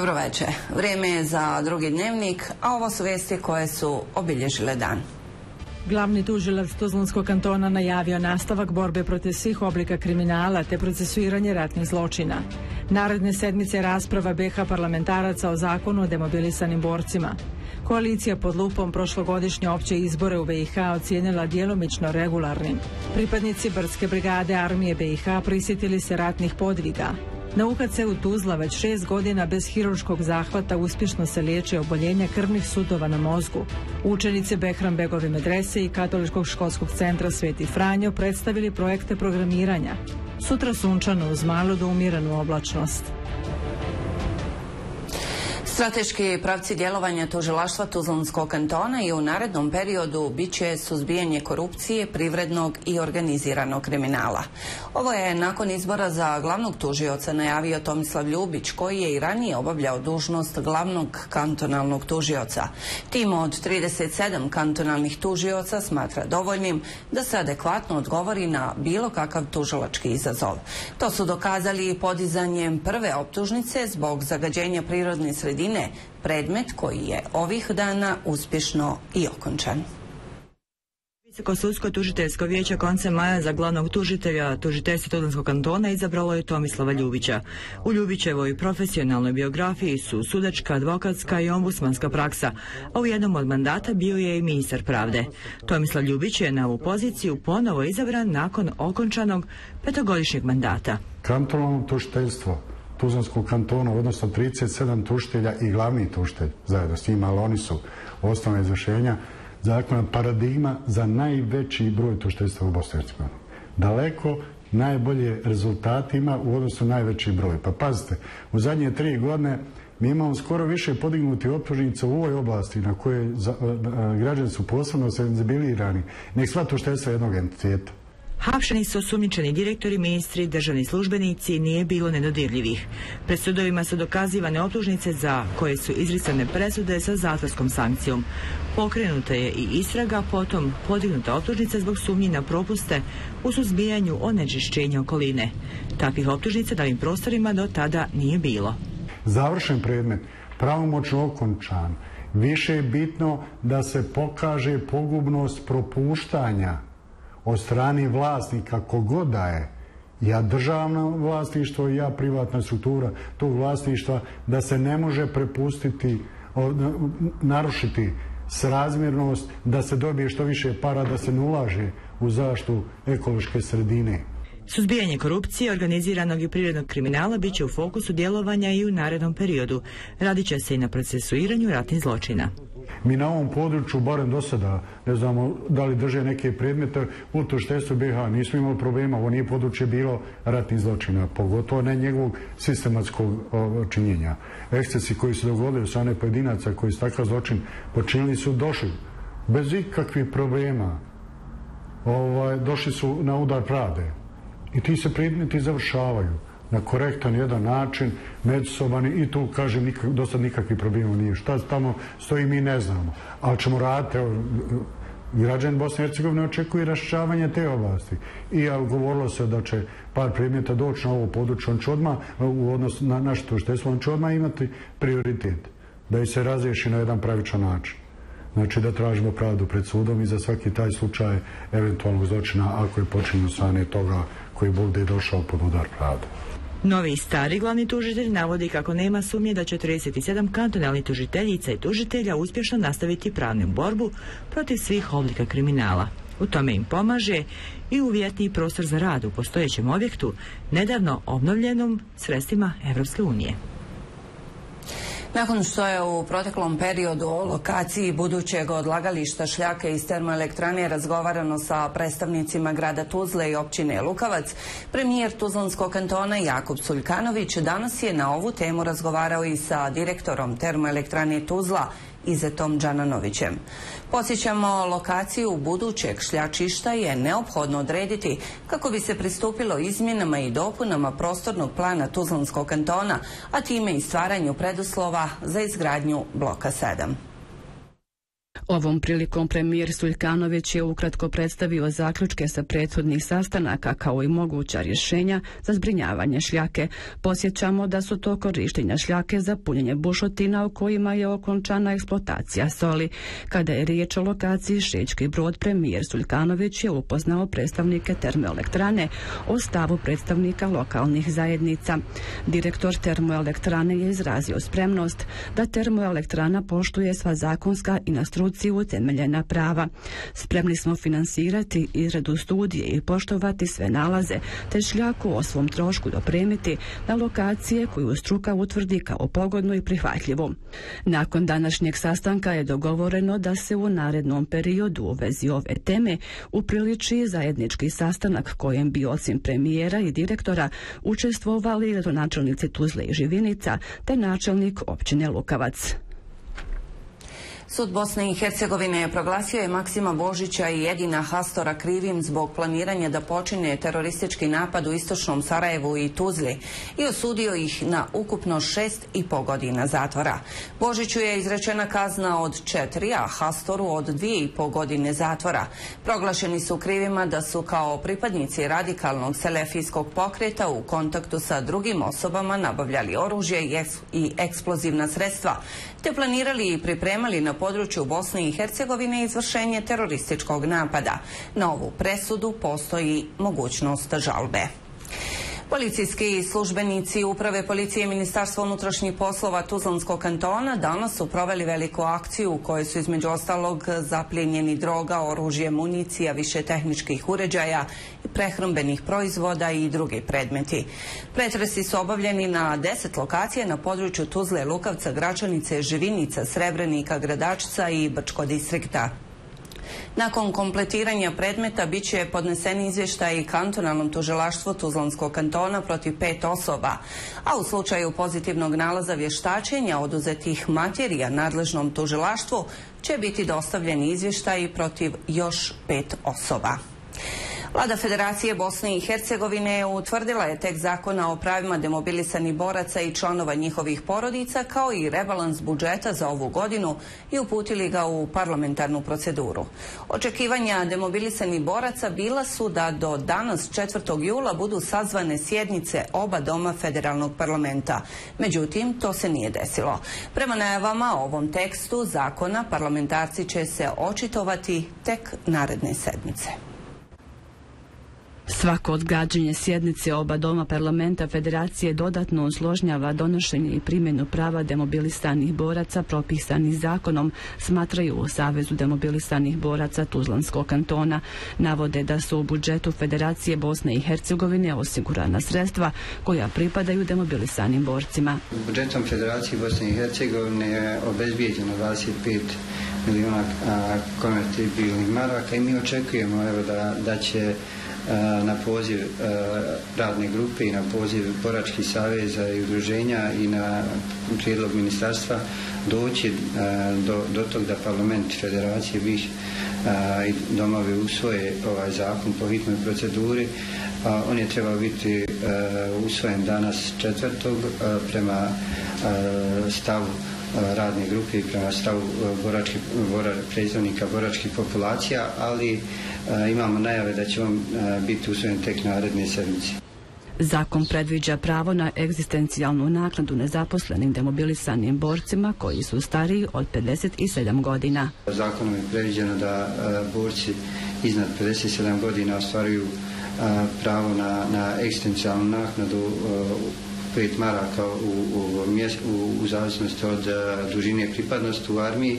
Dobro večer. Vrijeme je za drugi dnevnik, a ovo su vijesti koje su obilježile dan. Glavni tužilac Tuzlanskog kantona najavio nastavak borbe protiv svih oblika kriminala te procesuiranje ratnih zločina. Naredne sedmice rasprava BH parlamentaraca o zakonu o demobilisanim borcima. Koalicija pod lupom prošlogodišnje opće izbore u BiH ocijenila djelomično regularnim. Pripadnici Brdske brigade armije BiH prisjetili se ratnih podviga. Na UHC-u Tuzla već šest godina bez hirurškog zahvata uspješno se liječe oboljenja krvnih sudova na mozgu. Učenice Behram Begovi medrese i Katoličkog školskog centra Sveti Franjo predstavili projekte programiranja. Sutra sunčano uz malu do umjerenu oblačnost. Strateški pravci djelovanja tužilaštva Tuzlanskog kantona i u narednom periodu bit će suzbijanje korupcije, privrednog i organiziranog kriminala. Ovo je nakon izbora za glavnog tužioca najavio Tomislav Ljubić, koji je i ranije obavljao dužnost glavnog kantonalnog tužioca. Tim od 37 kantonalnih tužioca smatra dovoljnim da se adekvatno odgovori na bilo kakav tužilački izazov. To su dokazali podizanjem prve optužnice zbog zagađenja prirodne sredine predmet koji je ovih dana uspješno i okončan. Visoko sudsko tužiteljsko vijeće konce maja za glavnog tužitelja tužiteljstva Tudlanskog kantona izabralo je Tomislava Ljubića. U Ljubićevoj profesionalnoj biografiji su sudačka, advokatska i ombusmanska praksa, a u jednom od mandata bio je i ministar pravde. Tomislav Ljubić je na ovu poziciju ponovo izabran nakon okončanog petogodišnjeg mandata. Kantonalno tužiteljstvo Tuzlanskog kantona, odnosno 37 tuštelja i glavni tuštelj zajedno s njima, ali oni su osnovne izvršenja zakona paradigma za najveći broj tušteljstva u Bosni Daleko najbolje rezultate ima u odnosu najveći broj. Pa pazite, u zadnje tri godine mi imamo skoro više podignuti optužnica u ovoj oblasti na koje građani su posebno senzibilirani nek sva tušteljstva jednog entiteta. Hapšeni su osumnjičeni direktori, ministri, državni službenici, nije bilo nedodirljivih. Pred sudovima su dokazivane optužnice za koje su izricane presude sa zatvorskom sankcijom. Pokrenuta je i istraga, potom podignuta optužnica zbog sumnji na propuste u suzbijanju onečišćenja okoline. Takvih optužnica na ovim prostorima do tada nije bilo. Završen predmet, pravomoćno okončan. Više je bitno da se pokaže pogubnost propuštanja od strani vlasnika kogoda je ja državno vlasništvo i ja privatna struktura tog vlasništva da se ne može prepustiti narušiti srazmjernost da se dobije što više para da se ne ulaže u zaštu ekološke sredine. Suzbijanje korupcije, organiziranog i prirodnog kriminala bit će u fokusu djelovanja i u narednom periodu. Radit će se i na procesuiranju ratnih zločina. Mi na ovom području, barem do sada, ne znamo da li drže neke predmete, u tuštestu BiH nismo imali problema, ovo nije područje bilo ratnih zločina, pogotovo ne njegovog sistematskog činjenja. Ekscesi koji se dogodili sa one pojedinaca koji su takav zločin počinili su došli bez ikakvih problema. Ovaj, došli su na udar pravde. I ti se predmeti završavaju na korektan jedan način, međusoban i tu, kažem, nikak, do sad nikakvih problema nije. Šta tamo stoji, mi ne znamo. Ali ćemo raditi, evo, građani Bosne i Hercegovine očekuje raščavanje te oblasti. I govorilo se da će par predmeta doći na ovo područje, on će odmah, u odnosu na naše tuštstvo, on će odmah imati prioritet. Da ih se razriješi na jedan pravičan način. Znači da tražimo pravdu pred sudom i za svaki taj slučaj eventualnog zločina ako je počinjeno strane toga koji bude došao pod udar pravde. Novi i stari glavni tužitelj navodi kako nema sumnje da će 37 kantonalnih tužiteljica i tužitelja uspješno nastaviti pravnu borbu protiv svih oblika kriminala. U tome im pomaže i uvjetni prostor za rad u postojećem objektu, nedavno obnovljenom sredstvima Europske unije. Nakon što je u proteklom periodu o lokaciji budućeg odlagališta šljake iz termoelektrane razgovarano sa predstavnicima grada Tuzle i općine Lukavac, premijer Tuzlanskog kantona Jakub Suljkanović danas je na ovu temu razgovarao i sa direktorom termoelektrane Tuzla Izetom Đananovićem. Posjećamo lokaciju budućeg šljačišta je neophodno odrediti kako bi se pristupilo izmjenama i dopunama prostornog plana Tuzlanskog kantona, a time i stvaranju preduslova za izgradnju bloka 7. Ovom prilikom premijer Suljkanović je ukratko predstavio zaključke sa prethodnih sastanaka kao i moguća rješenja za zbrinjavanje šljake. Posjećamo da su to korištenja šljake za punjenje bušotina u kojima je okončana eksploatacija soli. Kada je riječ o lokaciji Šečki brod, premijer Suljkanović je upoznao predstavnike termoelektrane o stavu predstavnika lokalnih zajednica. Direktor termoelektrane je izrazio spremnost da termoelektrana poštuje sva zakonska i na u utemeljena prava. Spremni smo finansirati izradu studije i poštovati sve nalaze, te šljaku o svom trošku dopremiti na lokacije koju struka utvrdi kao pogodnu i prihvatljivu. Nakon današnjeg sastanka je dogovoreno da se u narednom periodu u vezi ove teme upriliči zajednički sastanak kojem bi osim premijera i direktora učestvovali gradonačelnici Tuzle i Živinica te načelnik općine Lukavac. Sud Bosne i Hercegovine je proglasio je Maksima Božića i jedina Hastora krivim zbog planiranja da počine teroristički napad u istočnom Sarajevu i Tuzli i osudio ih na ukupno šest i po godina zatvora. Božiću je izrečena kazna od četiri, a Hastoru od dvije i po godine zatvora. Proglašeni su krivima da su kao pripadnici radikalnog selefijskog pokreta u kontaktu sa drugim osobama nabavljali oružje i eksplozivna sredstva, te planirali i pripremali na području Bosne i Hercegovine izvršenje terorističkog napada. Na ovu presudu postoji mogućnost žalbe. Policijski službenici Uprave policije Ministarstva unutrašnjih poslova Tuzlanskog kantona danas su proveli veliku akciju u kojoj su između ostalog zapljenjeni droga, oružje, municija, više tehničkih uređaja, prehrambenih proizvoda i drugi predmeti. Pretresi su obavljeni na deset lokacija na području Tuzle, Lukavca, Gračanice, Živinica, Srebrenika, Gradačca i Brčko distrikta. Nakon kompletiranja predmeta bit će podneseni izvještaj kantonalnom tužilaštvu Tuzlanskog kantona protiv pet osoba, a u slučaju pozitivnog nalaza vještačenja oduzetih materija nadležnom tužilaštvu će biti dostavljeni izvještaj protiv još pet osoba. Vlada Federacije Bosne i Hercegovine utvrdila je tek zakona o pravima demobilisanih boraca i članova njihovih porodica kao i rebalans budžeta za ovu godinu i uputili ga u parlamentarnu proceduru. Očekivanja demobilisanih boraca bila su da do danas 4. jula budu sazvane sjednice oba doma federalnog parlamenta. Međutim, to se nije desilo. Prema najavama o ovom tekstu zakona parlamentarci će se očitovati tek naredne sedmice. Svako odgađanje sjednice oba doma parlamenta federacije dodatno usložnjava donošenje i primjenu prava demobilistanih boraca propisanih zakonom, smatraju u Savezu demobilistanih boraca Tuzlanskog kantona. Navode da su u budžetu Federacije Bosne i Hercegovine osigurana sredstva koja pripadaju demobilisanim borcima. Budžetom Federacije Bosne i Hercegovine je obezbijeđeno 25 milijuna konvertibilnih maraka i mi očekujemo evo, da, da će na poziv radne grupe i na poziv Boračkih saveza i udruženja i na prijedlog ministarstva doći do, do tog da parlament federacije bih i domovi usvoje ovaj zakon po hitnoj proceduri. On je trebao biti usvojen danas četvrtog prema stavu radne grupe i prema stavu borački, predstavnika boračkih populacija, ali imamo najave da će on biti usvojen tek naredne sedmice. Zakon predviđa pravo na egzistencijalnu naknadu nezaposlenim demobilisanim borcima koji su stariji od 57 godina. Zakonom je predviđeno da borci iznad 57 godina ostvaruju pravo na, na egzistencijalnu naknadu pet maraka u, u, u, u zavisnosti od dužine pripadnosti u armiji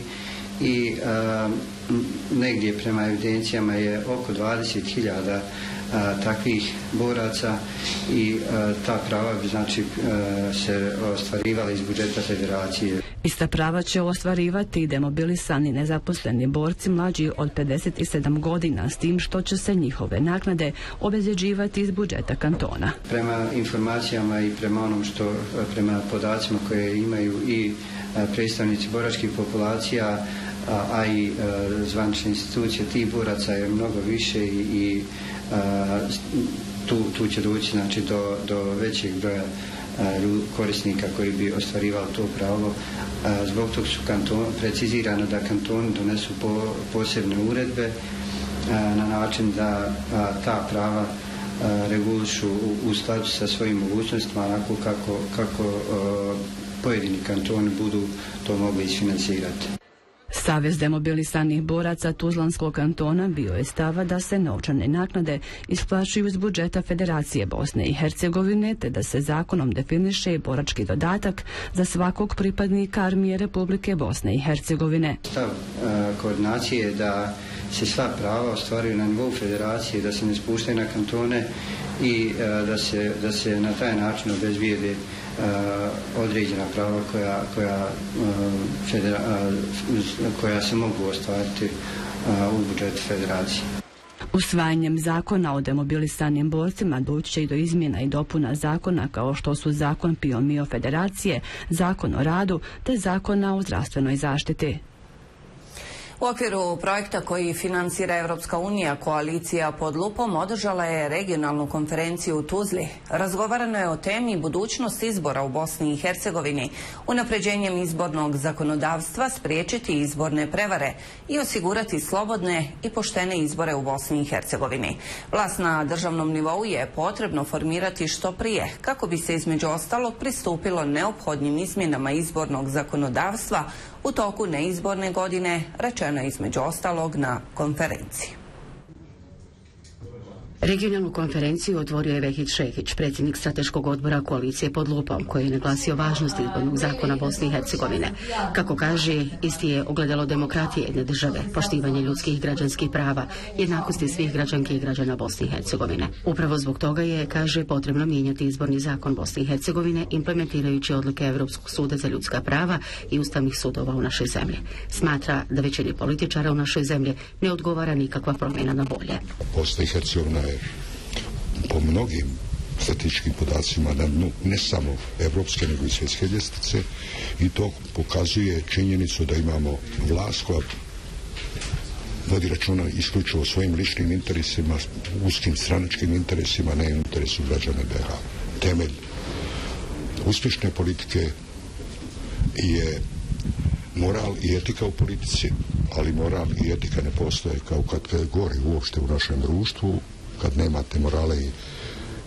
i negdje prema evidencijama je oko 20.000 takvih boraca i ta prava bi znači se ostvarivala iz budžeta federacije. Ista prava će ostvarivati demobilisani nezaposleni borci mlađi od 57 godina s tim što će se njihove naknade obezjeđivati iz budžeta kantona. Prema informacijama i prema onom što prema podacima koje imaju i predstavnici boračkih populacija a, a i zvanične institucije tih boraca je mnogo više i, i tu, tu će doći znači, do, do većeg broja korisnika koji bi ostvarivali to pravo. Zbog tog su kanton, precizirano da kantoni donesu posebne uredbe na način da ta prava regulišu u skladu sa svojim mogućnostima onako kako, kako pojedini kantoni budu to mogli isfinancirati. Savez demobilisanih boraca Tuzlanskog kantona bio je stava da se novčane naknade isplaćuju iz budžeta Federacije Bosne i Hercegovine te da se zakonom definiše borački dodatak za svakog pripadnika armije Republike Bosne i Hercegovine. Stav koordinacije je da se sva prava ostvaruju na nivou federacije, da se ne spuštaju na kantone i da se, da se na taj način obezbijede određena prava koja, koja, koja se mogu ostvariti u budžetu federacije. Usvajanjem zakona o demobilisanim borcima doći će i do izmjena i dopuna zakona kao što su zakon PIO federacije, zakon o radu te zakona o zdravstvenoj zaštiti. U okviru projekta koji financira Europska unija, koalicija pod lupom održala je regionalnu konferenciju u Tuzli. Razgovarano je o temi budućnost izbora u Bosni i Hercegovini, unapređenjem izbornog zakonodavstva, spriječiti izborne prevare i osigurati slobodne i poštene izbore u Bosni i Hercegovini. Vlast na državnom nivou je potrebno formirati što prije, kako bi se između ostalog pristupilo neophodnim izmjenama izbornog zakonodavstva u toku neizborne godine, rečeno između ostalog na konferenciji. Regionalnu konferenciju otvorio je Vehić Šehić, predsjednik strateškog odbora koalicije pod lupom, koji je naglasio važnost izbornog zakona Bosne i Hercegovine. Kako kaže, isti je ogledalo demokratije jedne države, poštivanje ljudskih i građanskih prava, jednakosti svih građanki i građana Bosne i Hercegovine. Upravo zbog toga je, kaže, potrebno mijenjati izborni zakon Bosne i Hercegovine, implementirajući odluke Europskog suda za ljudska prava i ustavnih sudova u našoj zemlji. Smatra da većini političara u našoj zemlji ne odgovara nikakva promjena na bolje. Bosna i Hercegovina po mnogim statističkim podacima na dnu ne samo evropske nego i svjetske ljestvice i to pokazuje činjenicu da imamo vlast koja vodi računa isključivo o svojim ličnim interesima, uskim stranačkim interesima, ne interesu građana BH. Temelj uspješne politike je moral i etika u politici, ali moral i etika ne postoje kao kad gori uopšte u našem društvu, kad nemate morale i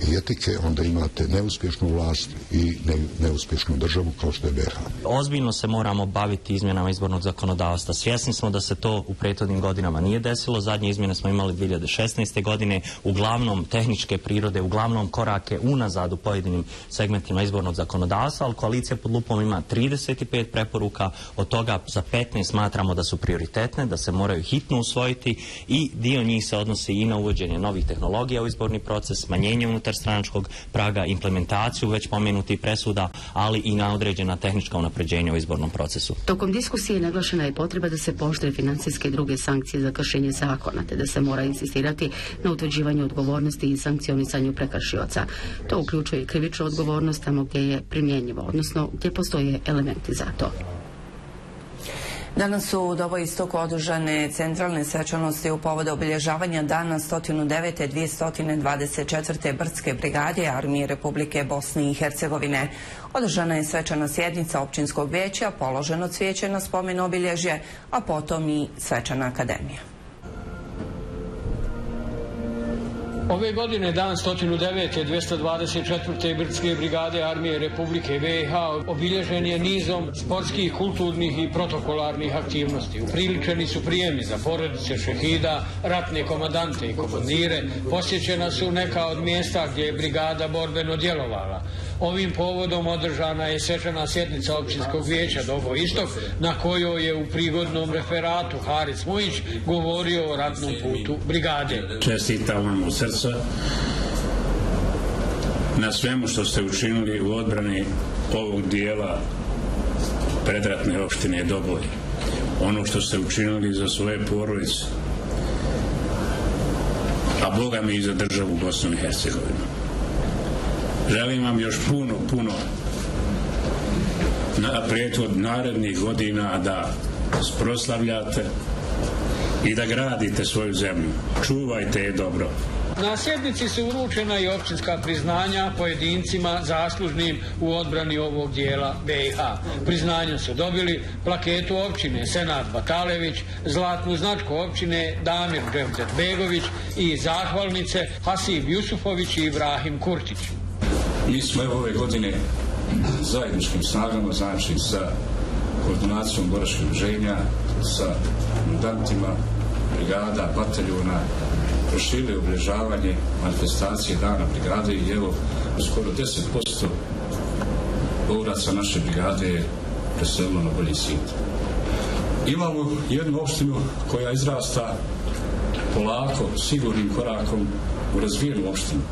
i etike, onda imate neuspješnu vlast i neuspješnu državu kao što je BH. Ozbiljno se moramo baviti izmjenama izbornog zakonodavstva. Svjesni smo da se to u prethodnim godinama nije desilo. Zadnje izmjene smo imali 2016. godine. Uglavnom tehničke prirode, uglavnom korake unazad u pojedinim segmentima izbornog zakonodavstva, ali koalicija pod lupom ima 35 preporuka, od toga za 15 smatramo da su prioritetne, da se moraju hitno usvojiti i dio njih se odnosi i na uvođenje novih tehnologija u izborni proces, smanjenje unutar stranačkog praga, implementaciju već pomenutih presuda, ali i na određena tehnička unapređenja u izbornom procesu. Tokom diskusije naglašena je potreba da se poštuje financijske i druge sankcije za kršenje zakona, te da se mora insistirati na utvrđivanju odgovornosti i sankcionisanju prekršioca. To uključuje i krivičnu odgovornost tamo gdje je primjenjivo, odnosno gdje postoje elementi za to. Danas su u Dobo istoku održane centralne svečanosti u povodu obilježavanja dana 109. 224. Brdske brigade Armije Republike Bosne i Hercegovine. Održana je svečana sjednica općinskog vijeća, položeno cvijeće na spomen obilježje, a potom i svečana akademija. Ove godine dan 109. 224. Brdske brigade armije Republike BiH obilježen je nizom sportskih, kulturnih i protokolarnih aktivnosti. Upriličeni su prijemi za porodice šehida, ratne komadante i komandire. Posjećena su neka od mjesta gdje je brigada borbeno djelovala. Ovim povodom održana je svečana sjednica općinskog vijeća Dobo Istok na kojoj je u prigodnom referatu Haris Mujić govorio o ratnom putu brigade. Čestitam vam u srca na svemu što ste učinili u odbrani ovog dijela predratne opštine Doboj. Ono što ste učinili za svoje porodice, a Boga mi i za državu Bosnu i Hercegovinu. Želim vam još puno, puno naprijed od narednih godina da proslavljate i da gradite svoju zemlju. Čuvajte je dobro. Na sjednici su uručena i općinska priznanja pojedincima zaslužnim u odbrani ovog dijela BiH. Priznanja su dobili plaketu općine Senat Batalević, zlatnu značku općine Damir Dževdet Begović i zahvalnice Hasib Jusufović i Ibrahim Kurtić. Mi smo evo ove godine zajedničkim snagama, znači sa koordinacijom boračkih udruženja, sa mandantima, brigada, bataljona, proširili obilježavanje manifestacije dana brigade i evo skoro 10% boraca naše brigade je preselilo na bolji svijet. Imamo jednu opštinu koja izrasta polako, sigurnim korakom u razvijenu opštinu.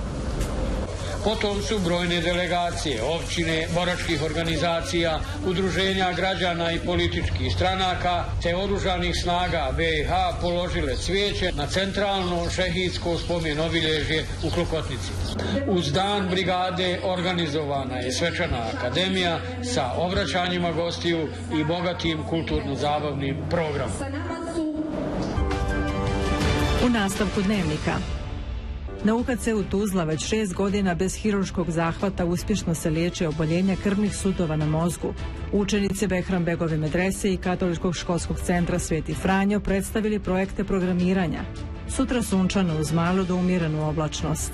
Potom su brojne delegacije, općine, boračkih organizacija, udruženja građana i političkih stranaka te oružanih snaga BiH položile cvijeće na centralno šehidsko spomen obilježje u Klokotnici. Uz dan brigade organizovana je svečana akademija sa obraćanjima gostiju i bogatim kulturno-zabavnim programom. U nastavku dnevnika na UKC u Tuzla već šest godina bez hiruškog zahvata uspješno se liječe oboljenja krvnih sudova na mozgu. Učenice Behram Begove medrese i Katoličkog školskog centra Sveti Franjo predstavili projekte programiranja. Sutra sunčano uz malu do umjerenu oblačnost.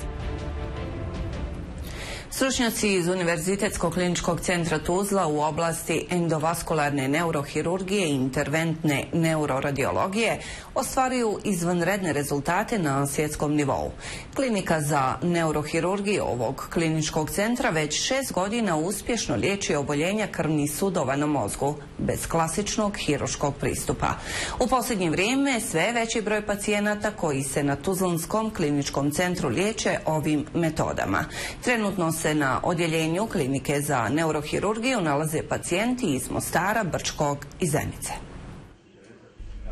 Stručnjaci iz Univerzitetskog kliničkog centra Tuzla u oblasti endovaskularne neurohirurgije i interventne neuroradiologije ostvaruju izvanredne rezultate na svjetskom nivou. Klinika za neurohirurgiju ovog kliničkog centra već šest godina uspješno liječi oboljenja krvnih sudova na mozgu bez klasičnog hiruškog pristupa. U posljednje vrijeme sve veći broj pacijenata koji se na Tuzlanskom kliničkom centru liječe ovim metodama. Trenutno se na odjeljenju klinike za neurohirurgiju nalaze pacijenti iz Mostara, Brčkog i Zenice.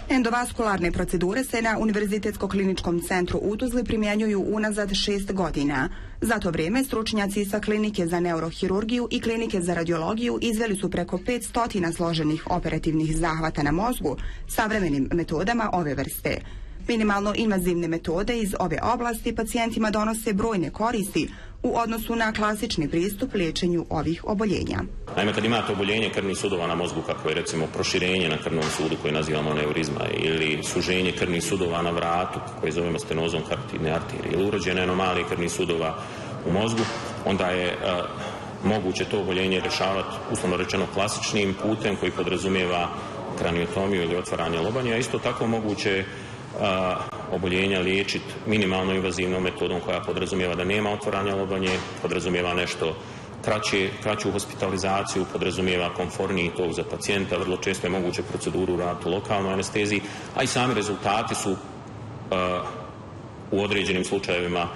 Endovaskularne procedure se na Univerzitetsko kliničkom centru u Tuzli primjenjuju unazad šest godina. Za to vrijeme stručnjaci sa klinike za neurohirurgiju i klinike za radiologiju izveli su preko 500 složenih operativnih zahvata na mozgu savremenim metodama ove vrste. Minimalno invazivne metode iz ove oblasti pacijentima donose brojne koristi u odnosu na klasični pristup liječenju ovih oboljenja. Naime, kad imate oboljenje krvnih sudova na mozgu, kako je recimo proširenje na krvnom sudu koje nazivamo neurizma ili suženje krvnih sudova na vratu koje zovemo stenozom karotidne arterije ili urođene anomalije krvnih sudova u mozgu, onda je moguće to oboljenje rješavati uslovno rečeno klasičnim putem koji podrazumijeva kraniotomiju ili otvaranje lobanja, a isto tako moguće oboljenja liječiti minimalno invazivnom metodom koja podrazumijeva da nema otvaranja lobanje, podrazumijeva nešto kraće, kraću hospitalizaciju, podrazumijeva konforniji tog za pacijenta, vrlo često je moguće proceduru raditi u lokalnoj anesteziji, a i sami rezultati su u određenim slučajevima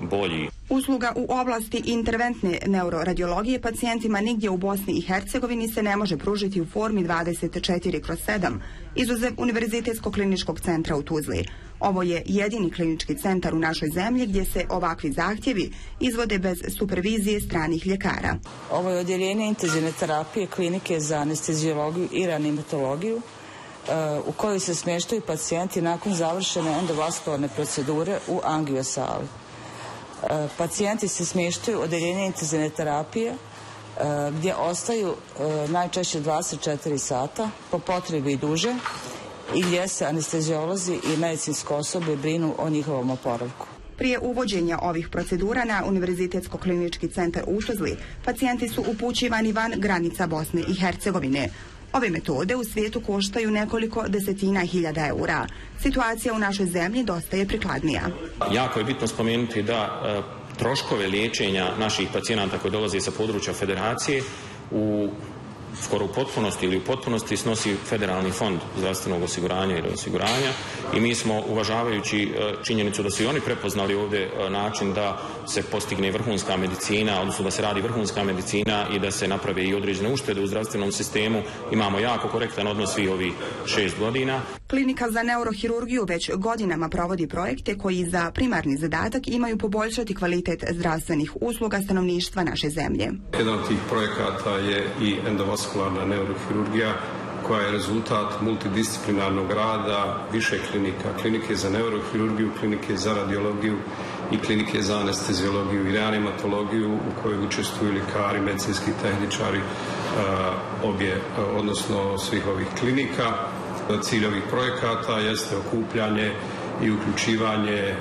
bolji. Usluga u oblasti interventne neuroradiologije pacijentima nigdje u Bosni i Hercegovini se ne može pružiti u formi 24 kroz 7, izuzev Univerzitetskog kliničkog centra u Tuzli. Ovo je jedini klinički centar u našoj zemlji gdje se ovakvi zahtjevi izvode bez supervizije stranih ljekara. Ovo je odjeljenje intenzivne terapije klinike za anestezijologiju i reanimatologiju e, u kojoj se smještaju pacijenti nakon završene endovaskularne procedure u angiosali. E, pacijenti se smještaju u odjeljenje intenzivne terapije e, gdje ostaju e, najčešće 24 sata, po potrebi i duže, i gdje se anestezijolozi i medicinsko osobe brinu o njihovom oporavku. Prije uvođenja ovih procedura na Univerzitetsko klinički centar u pacijenti su upućivani van granica Bosne i Hercegovine. Ove metode u svijetu koštaju nekoliko desetina hiljada eura. Situacija u našoj zemlji dosta je prikladnija. Jako je bitno spomenuti da e, troškove liječenja naših pacijenata koji dolaze sa područja federacije u skoro u potpunosti ili u potpunosti snosi federalni fond zdravstvenog osiguranja ili osiguranja i mi smo uvažavajući e, činjenicu da su i oni prepoznali ovdje e, način da se postigne vrhunska medicina, odnosno da se radi vrhunska medicina i da se naprave i određene uštede u zdravstvenom sistemu. Imamo jako korektan odnos svih ovih šest godina. Klinika za neurohirurgiju već godinama provodi projekte koji za primarni zadatak imaju poboljšati kvalitet zdravstvenih usluga stanovništva naše zemlje. Jedan od tih projekata je i endovaskularna neurohirurgija koja je rezultat multidisciplinarnog rada više klinika, klinike za neurohirurgiju, klinike za radiologiju i klinike za anesteziologiju i reanimatologiju u kojoj učestvuju ljekari, medicinski tehničari obje, odnosno svih ovih klinika. Cilj ovih projekata jeste okupljanje i uključivanje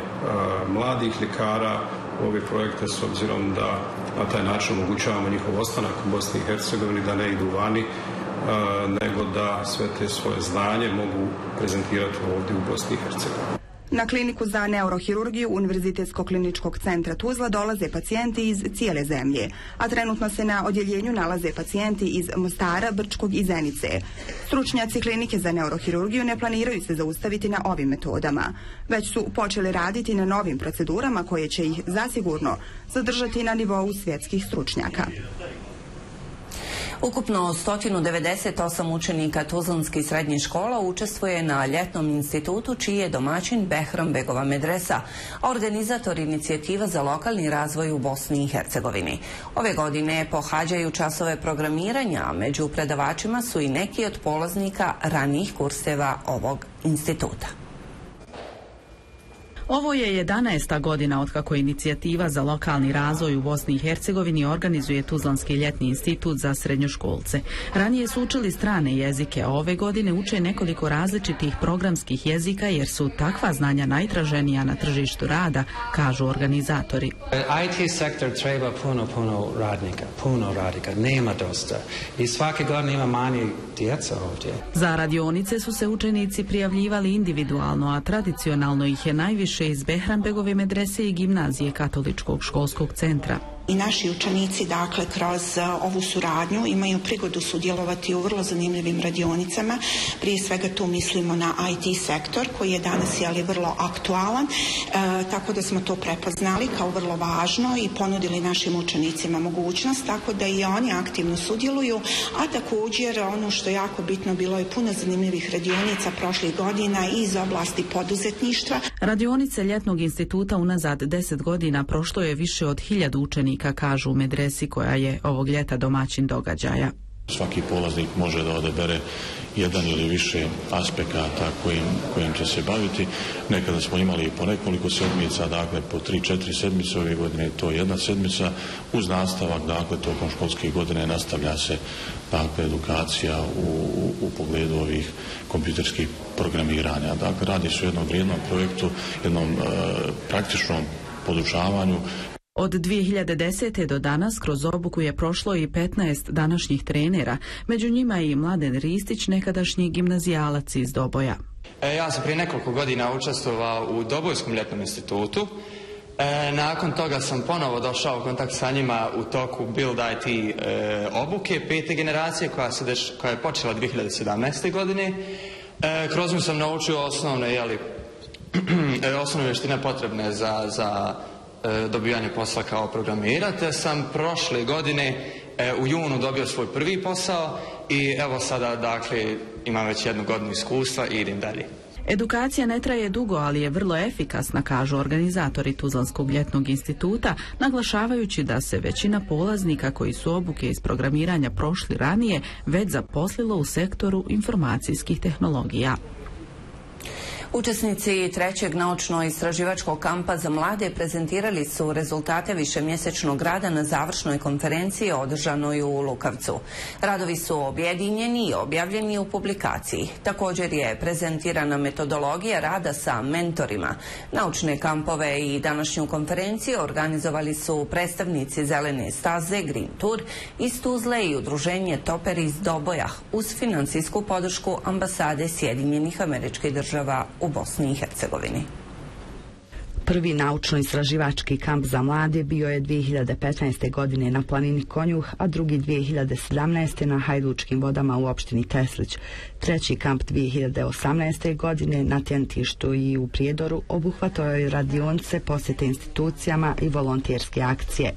mladih ljekara u ove projekte s obzirom da na taj način omogućavamo njihov ostanak u Bosni i Hercegovini, da ne idu vani, nego da sve te svoje znanje mogu prezentirati ovdje u Bosni i Hercegovini. Na kliniku za neurohirurgiju Univerzitetskog kliničkog centra Tuzla dolaze pacijenti iz cijele zemlje, a trenutno se na odjeljenju nalaze pacijenti iz Mostara, Brčkog i Zenice. Stručnjaci klinike za neurohirurgiju ne planiraju se zaustaviti na ovim metodama, već su počeli raditi na novim procedurama koje će ih zasigurno zadržati na nivou svjetskih stručnjaka. Ukupno 198 učenika Tuzlanskih srednjih škola učestvuje na ljetnom institutu čiji je domaćin Behram Begova medresa, organizator inicijativa za lokalni razvoj u Bosni i Hercegovini. Ove godine pohađaju časove programiranja, a među predavačima su i neki od polaznika ranijih kurseva ovog instituta. Ovo je 11. godina otkako inicijativa za lokalni razvoj u Bosni i Hercegovini organizuje Tuzlanski ljetni institut za srednjoškolce. Ranije su učili strane jezike, a ove godine uče nekoliko različitih programskih jezika jer su takva znanja najtraženija na tržištu rada, kažu organizatori. IT sektor treba puno, puno radnika, puno radnika, nema dosta. I svake godine ima manje djeca ovdje. Za radionice su se učenici prijavljivali individualno, a tradicionalno ih je najviše iz Behrambegove medrese i gimnazije Katoličkog školskog centra i naši učenici dakle kroz e, ovu suradnju imaju prigodu sudjelovati u vrlo zanimljivim radionicama. Prije svega tu mislimo na IT sektor koji je danas jeli vrlo aktualan, e, tako da smo to prepoznali kao vrlo važno i ponudili našim učenicima mogućnost, tako da i oni aktivno sudjeluju, a također ono što je jako bitno bilo je puno zanimljivih radionica prošlih godina iz oblasti poduzetništva. Radionice Ljetnog instituta unazad deset godina prošlo je više od hiljadu učenika kažu u medresi koja je ovog ljeta domaćin događaja. Svaki polaznik može da odebere jedan ili više aspekata kojim, kojim će se baviti. Nekada smo imali po nekoliko sedmica, dakle po tri, četiri sedmice ove godine je to jedna sedmica. Uz nastavak, dakle, tokom školske godine nastavlja se dakle, edukacija u, u, pogledu ovih kompjuterskih programiranja. Dakle, radi se o jednom vrijednom projektu, jednom e, praktičnom podučavanju od 2010. do danas kroz obuku je prošlo i 15 današnjih trenera, među njima i Mladen Ristić, nekadašnji gimnazijalac iz Doboja. E, ja sam prije nekoliko godina učestvovao u Dobojskom ljetnom institutu. E, nakon toga sam ponovo došao u kontakt sa njima u toku Build IT e, obuke pete generacije koja, se koja je počela 2017. godine. E, kroz nju sam naučio osnovne, jeli, osnovne vještine potrebne za, za E, dobivanje posla kao programirate sam prošle godine e, u junu dobio svoj prvi posao i evo sada dakle imam već jednu godinu iskustva i idem dalje. Edukacija ne traje dugo, ali je vrlo efikasna, kažu organizatori Tuzlanskog ljetnog instituta, naglašavajući da se većina polaznika koji su obuke iz programiranja prošli ranije već zaposlilo u sektoru informacijskih tehnologija. Učesnici trećeg naučno-istraživačkog kampa za mlade prezentirali su rezultate višemjesečnog rada na završnoj konferenciji održanoj u Lukavcu. Radovi su objedinjeni i objavljeni u publikaciji. Također je prezentirana metodologija rada sa mentorima. Naučne kampove i današnju konferenciju organizovali su predstavnici Zelene staze Green Tour iz Tuzle i udruženje Toper iz Doboja uz financijsku podršku ambasade Sjedinjenih američkih država u Bosni i Hercegovini. Prvi naučno-istraživački kamp za mlade bio je 2015. godine na planini Konjuh, a drugi 2017. na Hajdučkim vodama u opštini Teslić. Treći kamp 2018. godine na Tjentištu i u Prijedoru obuhvatao je radionce, posjete institucijama i volonterske akcije.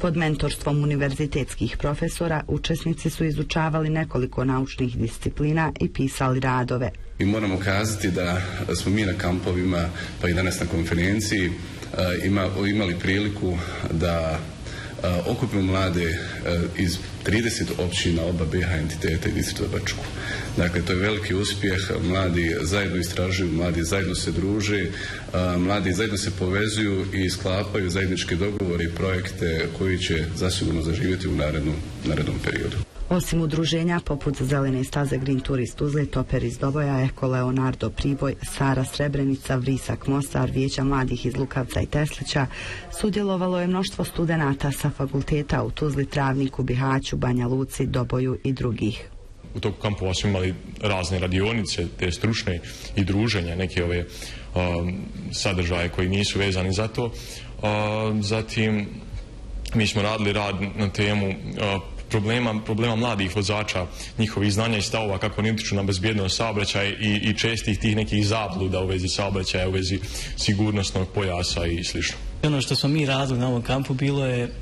Pod mentorstvom univerzitetskih profesora učesnici su izučavali nekoliko naučnih disciplina i pisali radove. I moramo kazati da smo mi na kampovima, pa i danas na konferenciji, imali priliku da okupimo mlade iz 30 općina oba BH entiteta i distrikta Brčku. Dakle, to je veliki uspjeh, mladi zajedno istražuju, mladi zajedno se druže, mladi zajedno se povezuju i sklapaju zajedničke dogovore i projekte koji će zasigurno zaživjeti u narednom, narednom periodu. Osim udruženja poput Zelene staze Green Tourist Tuzle, Toper iz Doboja, Eko Leonardo Priboj, Sara Srebrenica, Vrisak Mostar, Vijeća mladih iz Lukavca i Teslića, sudjelovalo je mnoštvo studenata sa fakulteta u Tuzli, Travniku, Bihaću, Banja Luci, Doboju i drugih. U toku kampova smo imali razne radionice, te stručne i druženja, neke ove um, sadržaje koji nisu vezani za to. Um, zatim mi smo radili rad na temu uh, problema, problema mladih vozača, njihovih znanja i stavova kako oni utječu na bezbjednost saobraćaja i, i čestih tih nekih zabluda u vezi saobraćaja, u vezi sigurnosnog pojasa i slično. Ono što smo mi radili na ovom kampu bilo je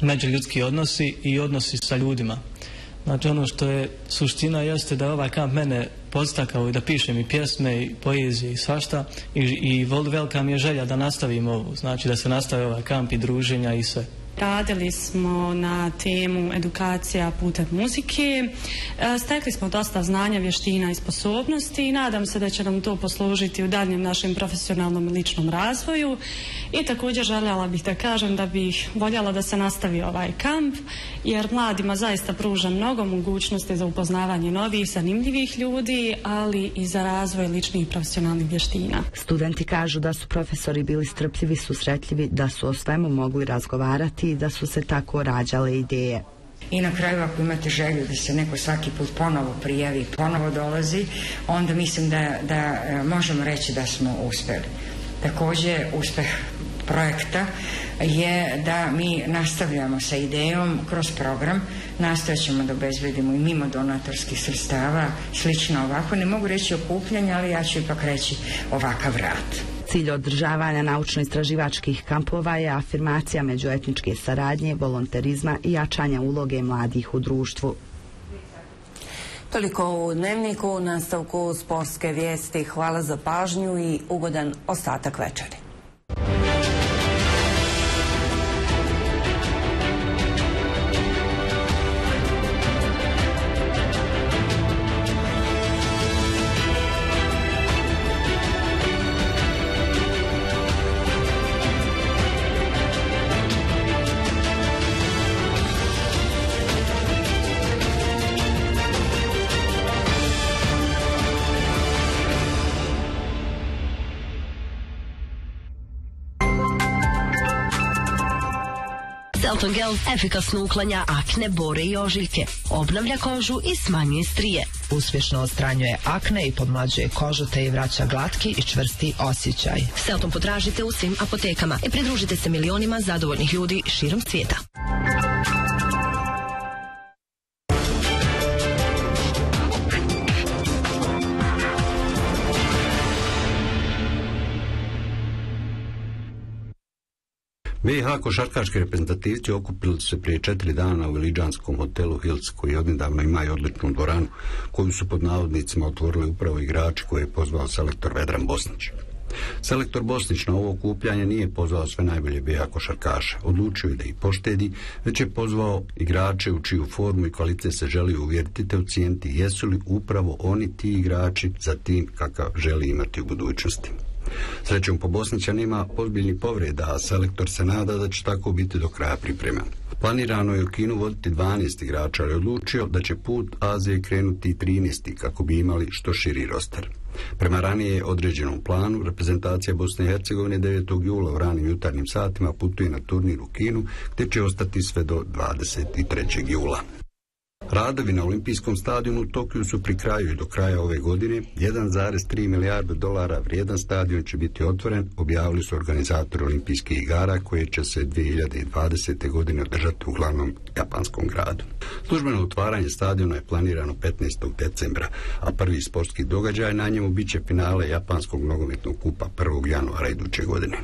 međuljudski odnosi i odnosi sa ljudima. Znači ono što je suština jeste da ovaj kamp mene podstakao i da pišem i pjesme i poezije i svašta i, i velika mi je želja da nastavim ovu, znači da se nastavi ovaj kamp i druženja i sve. Radili smo na temu edukacija putem muzike. E, stekli smo dosta znanja, vještina i sposobnosti i nadam se da će nam to poslužiti u daljem našem profesionalnom i ličnom razvoju. I također željela bih da kažem da bih voljela da se nastavi ovaj kamp jer mladima zaista pruža mnogo mogućnosti za upoznavanje novih, zanimljivih ljudi, ali i za razvoj ličnih i profesionalnih vještina. Studenti kažu da su profesori bili strpljivi, susretljivi, da su o svemu mogli razgovarati i da su se tako rađale ideje. I na kraju ako imate želju da se neko svaki put ponovo prijavi, ponovo dolazi, onda mislim da, da e, možemo reći da smo uspjeli. Također uspjeh projekta je da mi nastavljamo sa idejom kroz program, nastojat ćemo da obezbedimo i mimo donatorskih sredstava, slično ovako, ne mogu reći okupljanje, ali ja ću ipak reći ovakav rad. Cilj održavanja naučno-istraživačkih kampova je afirmacija međuetničke saradnje, volonterizma i jačanja uloge mladih u društvu. Toliko u dnevniku, u nastavku sportske vijesti. Hvala za pažnju i ugodan ostatak večeri. Gel efikasno uklanja akne, bore i ožiljke. Obnavlja kožu i smanjuje strije. Uspješno odstranjuje akne i podmlađuje kožu te i vraća glatki i čvrsti osjećaj. Seltom potražite u svim apotekama i pridružite se milionima zadovoljnih ljudi širom svijeta. BiH košarkaški reprezentativci okupili su se prije četiri dana u Iliđanskom hotelu Hills, koji odnedavno ima i odličnu dvoranu, koju su pod navodnicima otvorili upravo igrači koje je pozvao selektor Vedran Bosnić. Selektor Bosnić na ovo okupljanje nije pozvao sve najbolje BiH košarkaše. Odlučio je da ih poštedi, već je pozvao igrače u čiju formu i kvalitet se želi uvjeriti te ocijeniti jesu li upravo oni ti igrači za tim kakav želi imati u budućnosti. Srećom po Bosnićanima ozbiljni povreda, a selektor se nada da će tako biti do kraja priprema. Planirano je u Kinu voditi 12 igrača, ali odlučio da će put Azije krenuti 13 kako bi imali što širi roster. Prema ranije određenom planu, reprezentacija Bosne i Hercegovine 9. jula u ranim jutarnjim satima putuje na turnir u Kinu, gdje će ostati sve do 23. jula. Radovi na olimpijskom stadionu u Tokiju su pri kraju i do kraja ove godine 1,3 milijarde dolara vrijedan stadion će biti otvoren, objavili su organizatori olimpijskih igara koje će se 2020. godine održati u glavnom japanskom gradu. Službeno otvaranje stadiona je planirano 15. decembra, a prvi sportski događaj na njemu bit će finale japanskog nogometnog kupa 1. januara iduće godine.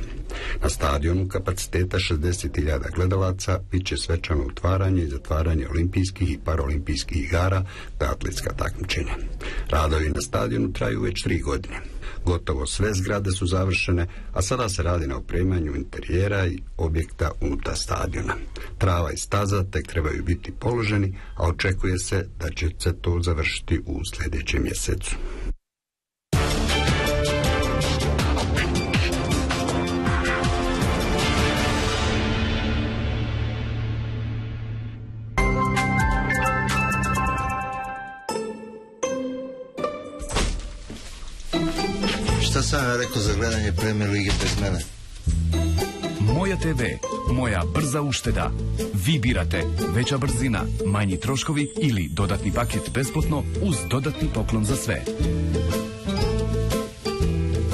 Na stadionu kapaciteta 60.000 gledalaca bit će svečano otvaranje i zatvaranje olimpijskih i paraolimpijskih olimpijskih igara te atletska takmičenja. Radovi na stadionu traju već tri godine. Gotovo sve zgrade su završene, a sada se radi na opremanju interijera i objekta unutar stadiona. Trava i staza tek trebaju biti položeni, a očekuje se da će se to završiti u sljedećem mjesecu. Sam ja rekao za gledanje Premier Lige bez mene. Moja TV, moja brza ušteda. Vi birate veća brzina, manji troškovi ili dodatni paket besplatno uz dodatni poklon za sve.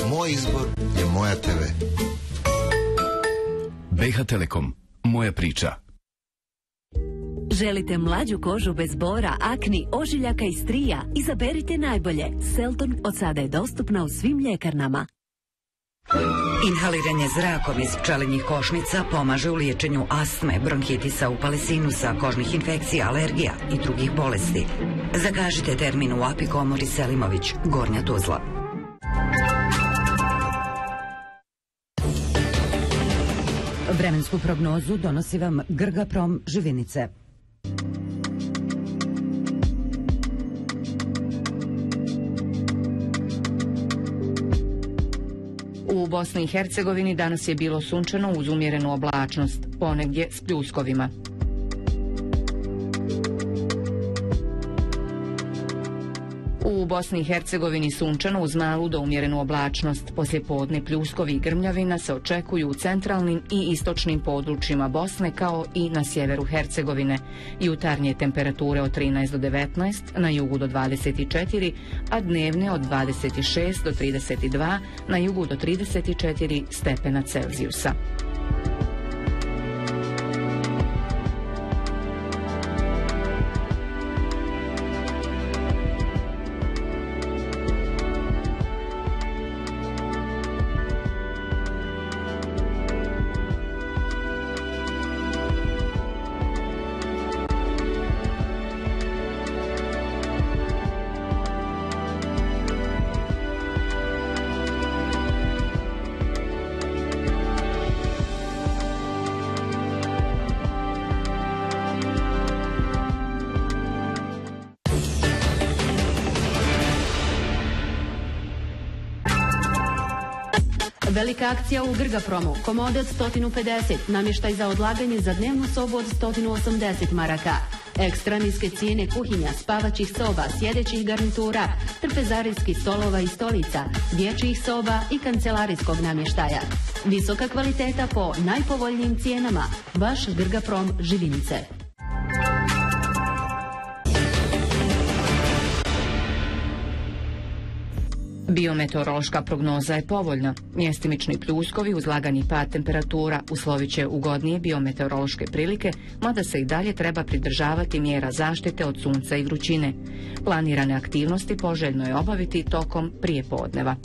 Moj izbor je Moja TV. BH Telekom, moja priča. Želite mlađu kožu bez bora, akni, ožiljaka i strija? Izaberite najbolje. Selton od sada je dostupna u svim ljekarnama. Inhaliranje zrakom iz pčelinjih košnica pomaže u liječenju astme, bronhitisa, upale sinusa, kožnih infekcija, alergija i drugih bolesti. Zakažite termin u Apikomori Selimović, Gornja Tuzla. Vremensku prognozu donosi vam Grgaprom Živinice. Bosni i Hercegovini danas je bilo sunčano uz umjerenu oblačnost, ponegdje s pljuskovima. Bosni i Hercegovini sunčano uz malu do umjerenu oblačnost. Poslije podne pljuskovi i grmljavina se očekuju u centralnim i istočnim područjima Bosne kao i na sjeveru Hercegovine. Jutarnje temperature od 13 do 19, na jugu do 24, a dnevne od 26 do 32, na jugu do 34 stepena Celzijusa. Velika akcija u Grga promo. Komode od 150, namještaj za odlaganje za dnevnu sobu od 180 maraka. Ekstra niske cijene kuhinja, spavaćih soba, sjedećih garnitura, trpezarijskih stolova i stolica, dječjih soba i kancelarijskog namještaja. Visoka kvaliteta po najpovoljnijim cijenama. Vaš Grgaprom Živinice. Biometeorološka prognoza je povoljna. Mjestimični pljuskovi uz lagani pad temperatura uslovit će ugodnije biometeorološke prilike, mada se i dalje treba pridržavati mjera zaštite od sunca i vrućine. Planirane aktivnosti poželjno je obaviti tokom prije podneva.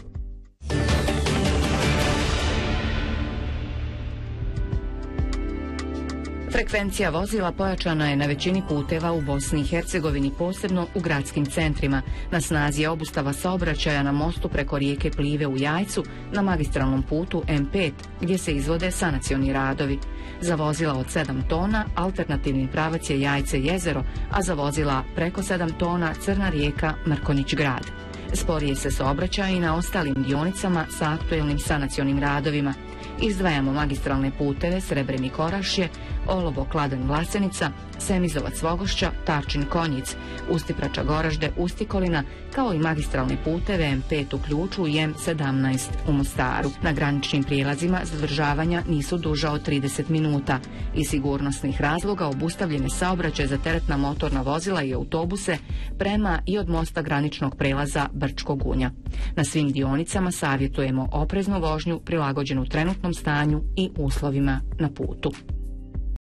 Frekvencija vozila pojačana je na većini puteva u Bosni i Hercegovini, posebno u gradskim centrima. Na snazi je obustava saobraćaja na mostu preko rijeke Plive u Jajcu na magistralnom putu M5, gdje se izvode sanacioni radovi. Za vozila od 7 tona alternativni pravac je Jajce jezero, a za vozila preko 7 tona Crna rijeka Mrkonić grad. Sporije se saobraćaj i na ostalim dionicama sa aktuelnim sanacionim radovima. Izdvajamo magistralne puteve Srebreni Korašje, Olovo Kladan Vlasenica, Semizovac Vogošća, Tarčin Konjic, Ustiprača Goražde, Ustikolina, kao i magistralne puteve M5 u Ključu i M17 u Mostaru. Na graničnim prijelazima zadržavanja nisu duža od 30 minuta. i sigurnosnih razloga obustavljene saobraćaj za teretna motorna vozila i autobuse prema i od mosta graničnog prelaza Brčko Gunja. Na svim dionicama savjetujemo opreznu vožnju prilagođenu trenutnom stanju i uslovima na putu.